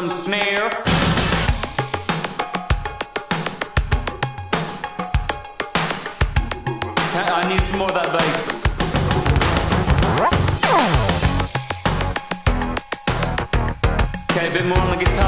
some snare. I need some more of that bass. Okay, a bit more on the guitar.